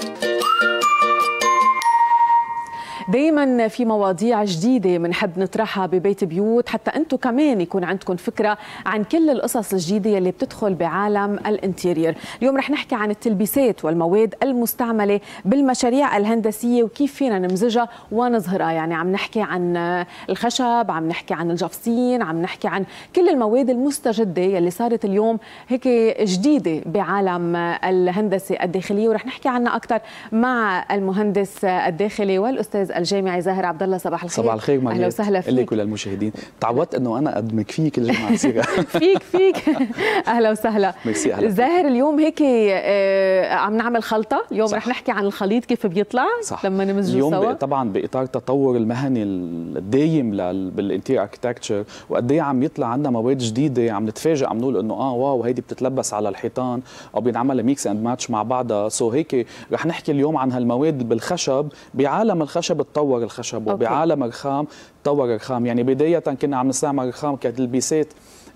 Thank you. دائما في مواضيع جديدة بنحب نطرحها ببيت بيوت حتى أنتم كمان يكون عندكم فكرة عن كل القصص الجديدة اللي بتدخل بعالم الانتيرير. اليوم رح نحكي عن التلبيسات والمواد المستعملة بالمشاريع الهندسية وكيف فينا نمزجها ونظهرها. يعني عم نحكي عن الخشب عم نحكي عن الجفصين عم نحكي عن كل المواد المستجدة اللي صارت اليوم هيك جديدة بعالم الهندسة الداخلية. ورح نحكي عنها أكثر مع المهندس الداخلي والأستاذ الجامعي زاهر عبد الله صباح الخير. صباح الخير أهلا وسهلا فيك. لك وللمشاهدين. تعودت إنه أنا ادمك فيك الجمعه فيك فيك. أهلا وسهلا. ميرسي أهلا زاهر اليوم هيك آه عم نعمل خلطة. اليوم صح. رح نحكي عن الخليط كيف بيطلع صح. لما نمزجه اليوم سوا. طبعا بإطار التطور المهني الدايم بال interior architecture وقديه عم يطلع عندنا مواد جديدة عم نتفاجئ عم نقول إنه آه واو هيدي بتتلبس على الحيطان أو بينعمل mix and match مع بعضها. so هيك رح نحكي اليوم عن هالمواد بالخشب بعالم الخشب تطور الخشب وبعالم الرخام تطور الرخام يعني بداية كنا عم نستعمل الرخام كتلبيسات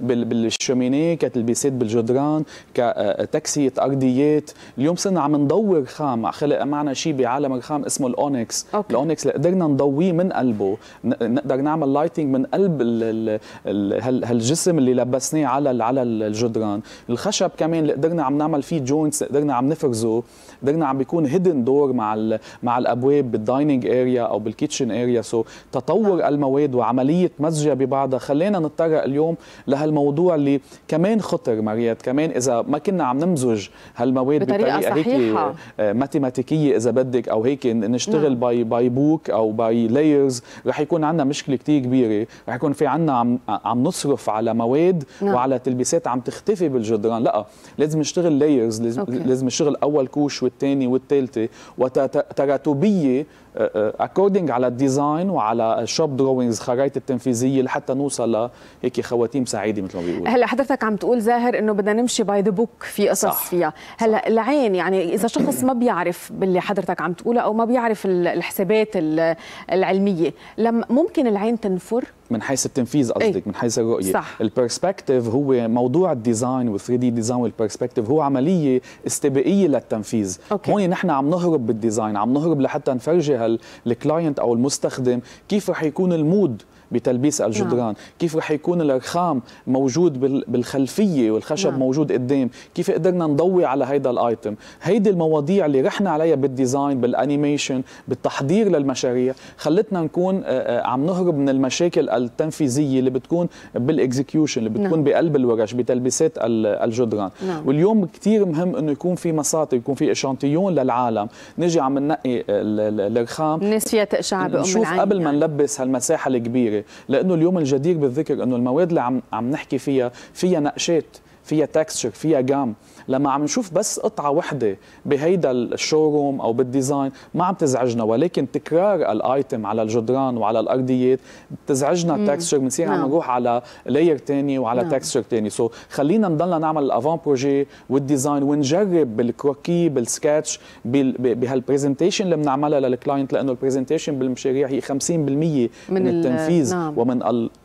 بال cheminée كتلبيسات بالجدران كتكسية ارضيات اليوم صرنا عم ندور خام خلق معنا شيء بعالم الخام اسمه ال onyx. Okay. ال onyx اللي قدرنا نضويه من قلبه. نقدر نعمل lighting من قلب ال ال هالجسم اللي لبسناه على على الجدران. الخشب كمان اللي قدرنا عم نعمل فيه joints قدرنا عم نفرزه. قدرنا عم بيكون hidden door مع مع الأبواب بال dining area أو بال kitchen area so تطور المواد وعملية مزجها ببعضها. خلينا نتطرق اليوم لهالموضوع اللي كمان خطر مريت كمان إذا ما كنا عم نمزج هالمواد بطريقة, بطريقة. هيك mathématique إذا بدك أو هيك نشتغل. by the book أو by layers رح يكون عندنا مشكلة كثير كبيرة رح يكون في عندنا عم عم نصرف على مواد نعم. وعلى تلبيسات عم تختفي بالجدران لا لازم نشتغل layers لازم, لازم نشتغل أول couche والثاني والثالثه وتراتبيه according على ال design وعلى ال shop drawings خرائط التنفيذية لحتى نوصل لهيك خواتيم سعيدة مثل ما بيقولوا هلا حضرتك عم تقول زاهر إنه بدنا نمشي by the book في قصص صح. فيها هلا العين يعني إذا شخص ما بيعرف باللي حضرتك عم تقوله أو ما بيعرف الحسابات العلمية لما ممكن العين تنفر من حيث التنفيذ قصدك أي. من حيث الرؤية صح. ال perspective هو موضوع ال design وال 3 D design وال perspective هو عملية استباقية للتنفيذ okay. هون نحن عم نهرب بال design عم نهرب لحتى نفرجي ال client أو المستخدم كيف رح يكون ال mood بتلبيس الجدران نعم. كيف رح يكون الرخام موجود بالخلفية والخشب نعم. موجود قدام كيف قدرنا نضوي على هيدا ال item هيدي المواضيع اللي رحنا عليها بال design بال animation بالتحضير للمشاريع خلتنا نكون عم نهرب من المشاكل التنفيذية اللي بتكون بال execution اللي بتكون نعم. بقلب الورش بتلبيسات الجدران نعم. واليوم كثير مهم إنه يكون في مساطر يكون في échantillon للعالم نجي عم ننقي الرخام الناس فيها تقشع بأم نشوف العين قبل ما. نلبس هالمساحة الكبيرة لأنه اليوم الجدير بالذكر أنه المواد اللي عم عم نحكي فيها فيها نقشات فيها texture فيها جام لما عم نشوف بس قطعة وحدة بهيدا ال showroom أو بال design ما عم تزعجنا. ولكن تكرار ال item على الجدران وعلى الأرضيات بتزعجنا ال texture بنصير عم نروح على layer ثاني وعلى texture ثاني so خلينا نضلنا نعمل ال avant-projet وال design ونجرب بال croquis بال sketch بهال presentation اللي بنعملها لل client لأنه ال presentation بالمشاريع هي 50% من, من التنفيذ نعم. ومن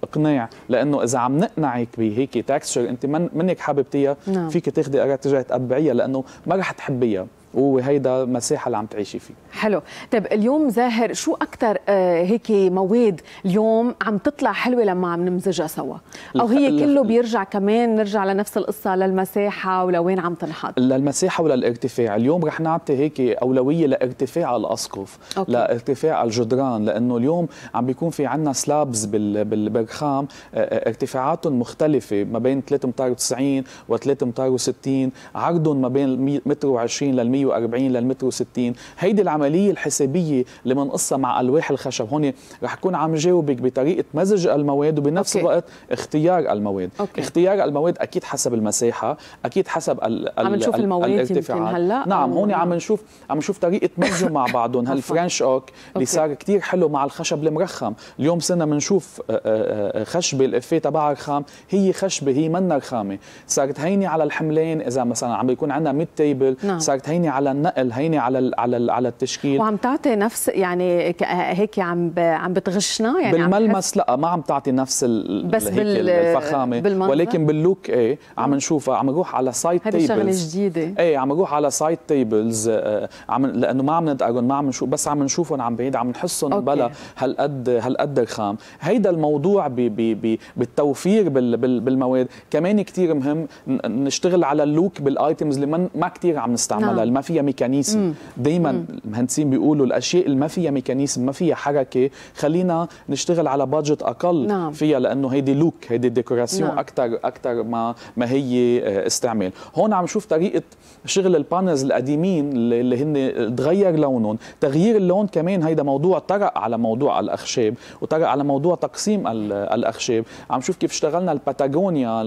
الاقناع لأنه إذا عم نقنعك بهيك texture أنت منك منك حاببتيها نعم. فيك تاخذي قرار ترجعي تقبعيها لأنه ما رح تحبيها وهيدا المساحه اللي عم تعيشي فيه. حلو. طيب اليوم زاهر شو أكثر آه هيك مواد اليوم عم تطلع حلوة لما عم نمزجها سوا؟ أو هي كله بيرجع كمان نرجع لنفس القصة للمساحة ولوين عم تنحط؟ للمساحة وللارتفاع. اليوم رح نعطي هيك أولوية لارتفاع الأسقف أوكي. لارتفاع الجدران لأنه اليوم عم بيكون في عندنا slabs بال- بال- بالرخام آه، ارتفاعاتهم مختلفة ما بين 3 متر و90 و3 متر و60 عرضهم ما بين متر و20 لل 140 للمتر و60 هيدي العملية الحسابية اللي بنقصها مع ألواح الخشب هون رح كون عم جاوبك بطريقة مزج المواد وبنفس أوكي. الوقت اختيار المواد أوكي. اختيار المواد أكيد حسب المساحة أكيد حسب ال عم نشوف ال- المواد يمكن. هلأ نعم هون. عم نشوف عم نشوف طريقة مزجهم مع بعضهم. هالفرنش اوك اللي. صار كتير حلو مع الخشب المرخم اليوم صرنا بنشوف آه، آه، آه، خشبة الافيه تبعها رخام هي خشبة هي منا رخامة صارت هينة على الحملين إذا مثلا عم بيكون عندنا 100 تيبل نعم. صارت هينة هينه على النقل هينه على على على التشكيل. وعم تعطي نفس يعني هيك عم عم بتغشنا؟ يعني بالملمس لا ما عم تعطي نفس بس بال الفخامة. بالمنظر. ولكن باللوك إيه عم نشوفها عم نروح على سايت تيبلز هذه شغله جديدة. إيه عم نروح على سايت تيبلز آه عم لأنه ما عم نتقرن ما عم نشوف بس عم نشوفهم عم بعيد عم نحسهم بلا هالقد هالقد رخام هيدا الموضوع بي بي بي بالتوفير بال بال بالمواد. كمان كثير مهم نشتغل على ال look بال items اللي ما كثير عم نستعملها. نعم. ما فيها mécanisme. دائما المهندسين بيقولوا الأشياء اللي ما فيها mécanisme ما فيها حركه خلينا نشتغل على budget أقل نعم. فيها لأنه هيدي look هيدي décoration نعم. أكثر أكثر ما ما هي آه، استعمال. هون عم نشوف طريقة شغل ال panels القديمين اللي هن تغير لونهم. تغيير اللون كمان هيدا موضوع طرق على موضوع الأخشاب وطرق على موضوع تقسيم الأخشاب. عم شوف كيف اشتغلنا الباتاغونيا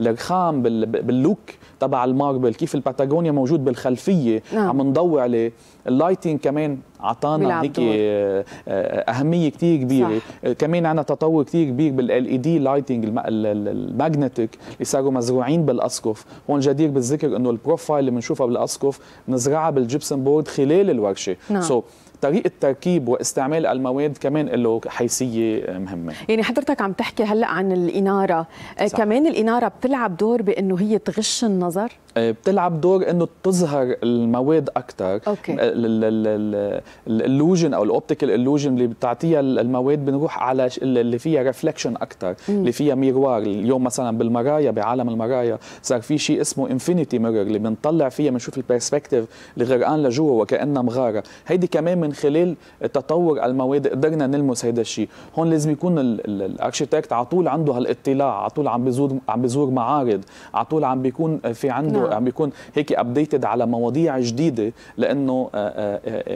الرخام بال look تبع ال marble كيف الباتاغونيا موجود بالخلفية. نعم. عم نضوي عليه ال lighting كمان أعطانا هيك آه، أهمية كثير كبيرة صح. آه، كمان عندنا تطور كثير كبير بال LED lighting ال magnetic اللي صاروا مزروعين بالأسقف هون جدير بالذكر إنه ال profile اللي بنشوفها بالأسقف بنزرعها بال gypsum board خلال الورشة نعم. so طريقة تركيب واستعمال المواد كمان له حيثية مهمة. يعني حضرتك عم تحكي هلأ عن الإنارة. صح. كمان الإنارة بتلعب دور بأنه هي تغش النظر؟ آه، بتلعب دور إنه تظهر المواد أكثر ال illusion أو ال optical illusion اللي بتعطيها المواد بنروح على اللي فيها reflection أكثر اللي فيها miroir اليوم مثلا بالمرايا بعالم المرايا صار في شيء اسمه infinity mirror اللي بنطلع فيها بنشوف ال perspective اللي غرقان لجوا وكأنها مغارة. هيدي كمان من خلال تطور المواد قدرنا نلمس هذا الشيء هون لازم يكون ال architect على طول عنده هالاطلاع على طول عم بيزور عم بيزور معارض على طول عم بيكون في عنده نعم. عم بيكون هيك updated على مواضيع جديدة لأنه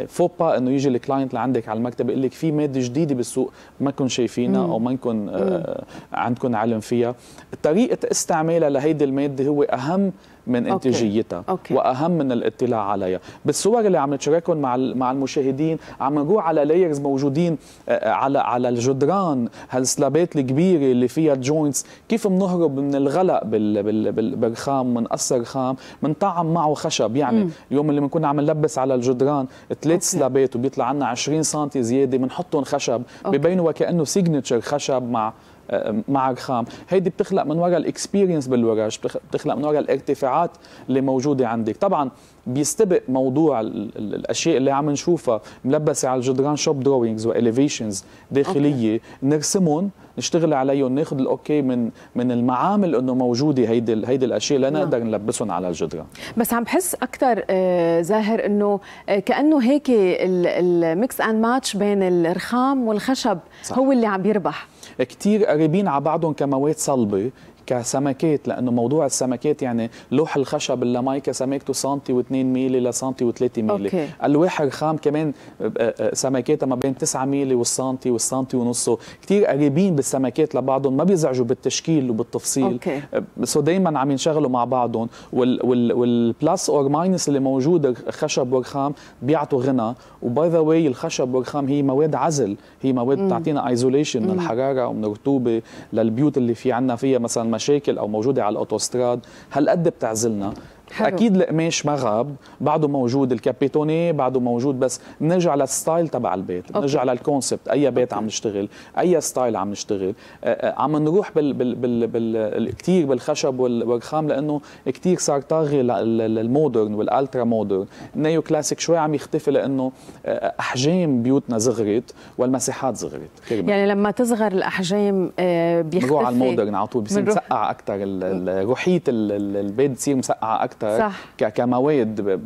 فوبا آه، آه، آه، إنه يجي ال client لعندك على المكتب يقول لك في مادة جديدة بالسوق ما كن شايفينها أو ما نكون عندكم علم فيها. طريقة استعمالها لهيدي المادة هو أهم من إنتاجيتها. وأهم من الاطلاع عليها. بالصور اللي عم نتشاركهم مع مع المشاهدين عم نروح على layers موجودين على على الجدران هال slab ات الكبيرة اللي فيها joints كيف بنهرب من الغلط بالرخام بنقصر خام بنطعم معه خشب. يعني م. اليوم اللي بنكون عم نلبس على الجدران ثلاث slab ات وبيطلع عنا 20 سم زيادة بنحطهم خشب. ببينوا وكأنه signature خشب مع مع رخام هيدي بتخلق من وراء ال experience بالورش بتخلق من وراء الارتفاعات اللي موجودة عندك. طبعا بيستبق موضوع الأشياء اللي عم نشوفها ملبسة على الجدران shop drawings و elevations داخلية أوكي. نرسمهم نشتغل عليهم ناخذ ال okay من من المعامل إنه موجودة هيدي هيدي الأشياء لنقدر نعم. نلبسهم على الجدران بس عم بحس أكثر آه، زاهر إنه آه، كأنه هيك ال mix and match بين الرخام والخشب صح. هو اللي عم يربح كثير قريبين على بعضهم كمواد صلبة كسمكات لأنه موضوع السمكات يعني لوح الخشب اللامايكا سمكته سنتي و2 ميلي لسنتي و3 ميلي. أوكي. الواح الرخام كمان آه، آه، سمكاتها ما بين 9 ميلي والسنتي والسنتي ونصه. كثير قريبين بالسمكات لبعضهم ما بيزعجوا بالتشكيل وبالتفصيل. أوكي. so دائما عم ينشغلوا مع بعضهم. وال وال وال plus or minus اللي موجود خشب ورخام بيعطوا غنى. و by the way الخشب والرخام هي مواد عزل. هي مواد بتعطينا isolation من الحرارة ومن الرطوبة للبيوت اللي في عندنا فيها مثلا مشاكل أو موجودة على الأوتوستراد هالقد بتعزلنا. حلو. أكيد القماش ما غاب بعده موجود ال capitonné بعده موجود بس بنرجع لل style تبع البيت. بنرجع لل concept أي بيت عم نشتغل أي style عم نشتغل. عم نروح بال بال بال بال كثير بالخشب والرخام لأنه كثير صار طاغي لل modern وال ultra modern. ال neo classic شوي عم يختفي لأنه أحجام بيوتنا صغرت والمساحات صغرت يعني لما تصغر الأحجام بيختفي بنروح على ال modern على طول بصير مسقع أكثر روحية البيت بتصير مسقعة أكثر أكثر صح. كمواد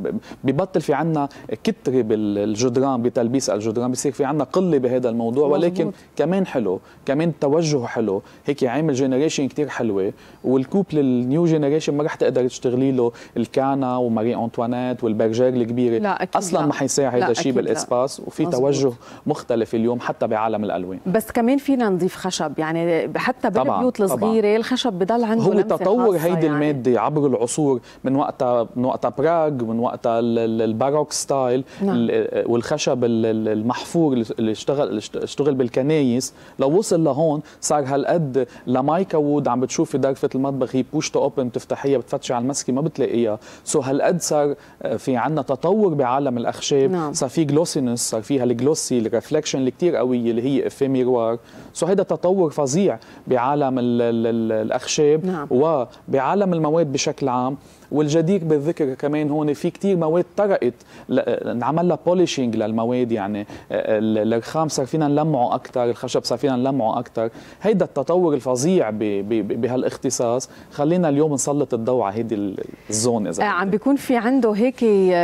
ببطل في عنا كترة بالجدران بتلبيس الجدران بصير في عنا قلة بهذا الموضوع مزبوط. ولكن كمان حلو كمان توجه حلو هيك عامل generation كتير حلوة وال couple ال new generation ما رح تقدر تشتغلي له ال canapé وماري أنطوانيت وال bergère الكبيرة لا أكيد أصلا لا. ما حيساعد هذا الشيء بال espace وفي مزبوط. توجه مختلف اليوم حتى بعالم الألوان بس كمان فينا نضيف خشب يعني حتى بالبيوت الصغيرة الخشب بضل عنده هو تطور هيدي يعني. المادة عبر العصور من وقتها من وقتها براغ من وقتها ال baroque style نعم. والخشب المحفور اللي اشتغل اللي اشتغل بالكنايس لو وصل لهون صار هالقد ل mica wood عم بتشوفي ضرفة المطبخ هي push to open بتفتحيها بتفتشي على المسكة ما بتلاقيها so هالقد صار آه، في عندنا تطور بعالم الأخشاب نعم. صار في glossiness صار فيها ال glossy ال reflection اللي كثير قوية اللي هي effet miroir so هيدا تطور فظيع بعالم ال ال ال الأخشاب نعم. وبعالم المواد بشكل عام والجدير بالذكر كمان هون في كتير مواد طرقت انعمل لها polishing للمواد يعني الرخام صار فينا نلمعه أكثر الخشب صار فينا نلمعه أكثر هيدا التطور الفظيع بهالاختصاص خلينا اليوم نسلط الضوء على هيدي ال zone إذا آه عم بيكون في عنده هيك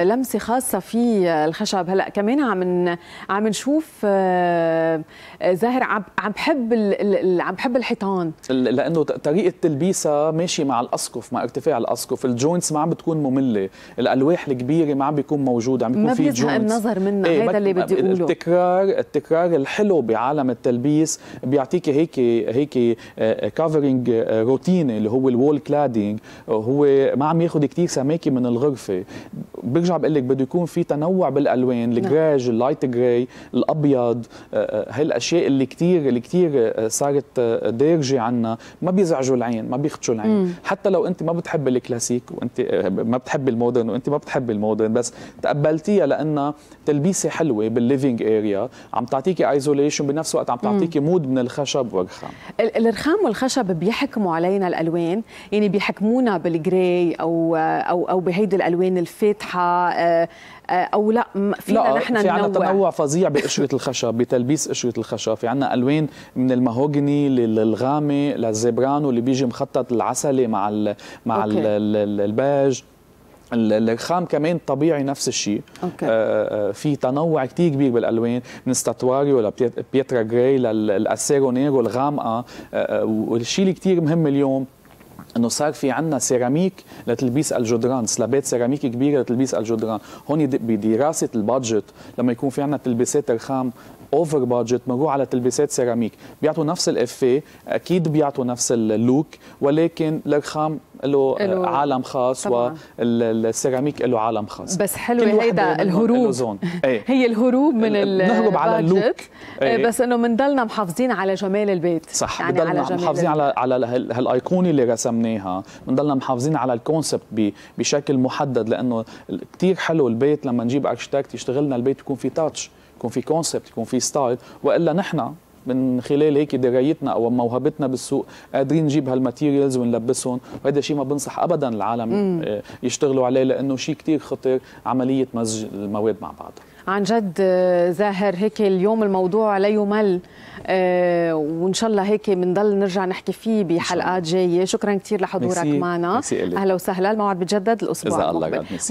لمسة خاصة في الخشب. هلأ كمان عم عم نشوف آه زاهر عم عم بحب عم بحب الحيطان. لأنه طريقة تلبيسها ماشي مع الأسقف مع ارتفاع الأسقف. ال joints ما عم بتكون مملة. الألواح الكبيرة ما عم بيكون موجود عم بيكون في joints النظر منها. إيه هذا اللي بدي أقوله. التكرار التكرار الحلو بعالم التلبيس بيعطيك هيك هيك covering روتيني اللي هو ال wall cladding هو ما عم ياخذ كثير سماكة من الغرفة. برجع بقول لك بده يكون في تنوع بالألوان ال gray ال light gray الأبيض. هاي الاشياء اللي كثير اللي كثير صارت دارجة عنا ما بيزعجوا العين ما بيخدشوا العين. مم. حتى لو أنت ما بتحب الكلاسيك وأنت ما بتحبي ال modern وانت ما بتحبي ال modern بس تقبلتيها لانها تلبيسة حلوة بال living area عم تعطيكي isolation بنفس الوقت عم تعطيكي mood من الخشب والرخام الرخام والخشب بيحكموا علينا الألوان يعني بيحكمونا بال gray أو أو أو بهيدي الألوان الفاتحة آه، أو لا فينا لا نحن في عندنا تنوع فظيع بقشرة الخشب بتلبيس قشرة الخشب. في عندنا ألوان من ال mahogany للغامق لل zebrano اللي بيجي مخطط العسلي مع ال مع ال الباج. الرخام كمان طبيعي نفس الشيء. okay. آه في تنوع كتير كبير بالألوان من statuario ل pietra gray لل assero nero الغامقة. آه والشيء اللي كتير مهم اليوم إنه صار في عندنا سيراميك لتلبيس الجدران سلابات سيراميك كبيرة لتلبيس الجدران. هون بدراسة ال budget لما يكون في عندنا تلبيسات رخام over budget بنروح على تلبيسات سيراميك. بيعطوا نفس ال effet أكيد بيعطوا نفس ال look ولكن الرخام له عالم خاص والسيراميك له عالم خاص. بس حلو هيدا الهروب. إيه. هي الهروب من بنهرب على ال look. إيه. بس إنه بنضلنا محافظين على جمال البيت. صح يعني بنضلنا على محافظين على على هالأيقونة اللي رسمناها. بنضلنا محافظين على ال concept بشكل محدد لأنه كثير حلو البيت لما نجيب architect يشتغل لنا البيت يكون في touch يكون في concept يكون في style وإلا نحن من خلال هيك درايتنا أو موهبتنا بالسوق قادرين نجيب هال materials ونلبسهم. وهذا شيء ما بنصح ابدا العالم مم. يشتغلوا عليه لأنه شيء كثير خطر عملية مزج المواد مع بعض. عن جد آه، زاهر هيك اليوم الموضوع لا يمل. آه وإن شاء الله هيك بنضل نرجع نحكي فيه بحلقات جاية. شكرا كثير لحضورك معنا. أهلا وسهلا. الموعد بتجدد الأسبوع اذا الله